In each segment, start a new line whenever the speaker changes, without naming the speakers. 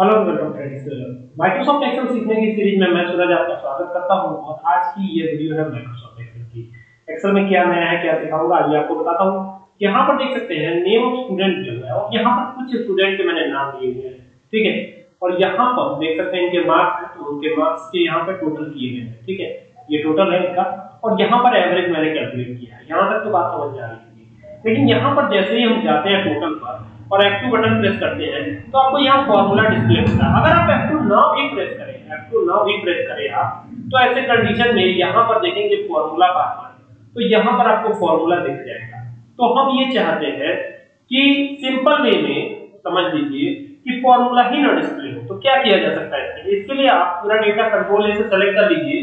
Hello welcome friends Microsoft Excel सीखने की series में मैं सूरज आपका स्वागत करता हूँ और आज की ये वीडियो है माइक्रोसॉफ्ट एक्सेल की। एक्सेल में क्या नया है, क्या सिखाऊँगा आइए आपको बताता हूँ। यहाँ पर देख सकते हैं नेम ऑफ़ स्टूडेंट जो है, और यहाँ पर कुछ स्टूडेंट के मैंने नाम दिए हुए हैं, ठीक है? और यहाँ पर देख सकते हैं इनके मार्क्स हैं तो उनके मार्क्स के यहाँ पर टोटल किए गए हैं, ठीक है? ये टोटल है इनका। और यहाँ पर एवरेज मैंने कैलकुलेट किया है। यहाँ तक तो बात समझ जा रही है लेकिन यहाँ पर जैसे ही हम जाते हैं टोटल पर और F2 बटन प्रेस करते हैं। तो आपको यहाँ फॉर्मूला डिस्प्ले होता है। अगर आप F2 ना भी प्रेस करें F2 ना भी प्रेस करें आप तो ऐसे कंडीशन में यहाँ पर देखेंगे फॉर्मूला बार बार तो यहाँ पर आपको फॉर्मूला दिख जाएगा। तो हम ये चाहते हैं कि सिंपल वे में समझ लीजिए कि फॉर्मूला ही ना डिस्प्ले हो। तो क्या किया जा सकता है इसके लिए? इसके लिए आप पूरा डेटा कंट्रोल से सेलेक्ट कर लीजिए।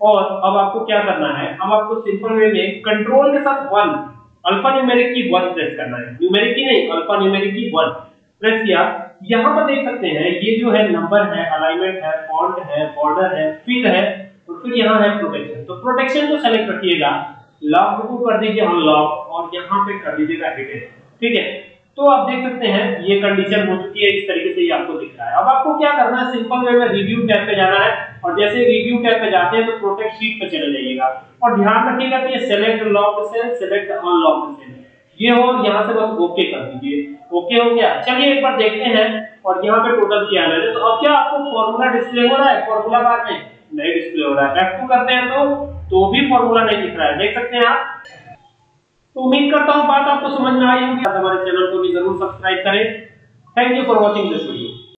और अब आपको क्या करना है? अब आपको सिंपल वे में कंट्रोल के साथ one alphanumeric key one press करना है। न्यूमेरिक की नहीं alphanumeric key one press किया। यहाँ पर देख सकते हैं, ये जो है नंबर है अलाइनमेंट है फॉन्ट है बॉर्डर है फिल है, और फिर यहाँ है प्रोटेक्शन तो प्रोटेक्शन को सेलेक्ट रखिएगा। लॉक को कर दीजिए अनलॉक और यहाँ पे कर दीजिएगा हिडन ठीक है? तो आप देख सकते हैं, ये कंडीशन हो चुकी है, इस तरीके से ये आपको दिख रहा है। अब आपको क्या करना है? सिंपल वे में रिव्यू टैब पे जाना है। और जैसे रिव्यू टैब पे जाते हैं तो प्रोटेक्ट शीट पे चले जाइएगा। और ध्यान रखिएगा कि ये select lock cell select unlock cell ये हो, यहाँ से बस ओके कर दीजिए। ओके हो गया। चलिए एक बार देखते हैं और यहाँ पे टोटल किया है तो अब क्या आपको फार्मूला डिस्प्ले हो रहा है? फार्मूला बार में नहीं डिस्प्ले हो रहा है। F2 करते हैं तो तो भी फार्मूला नहीं दिख रहा है। देख सकते हैं आप। तो उम्मीद करता हूँ बात आपको समझ में आई होगी। हमारे चैनल को भी ज़रूर सब्सक्राइब करें। Thank you for watching this video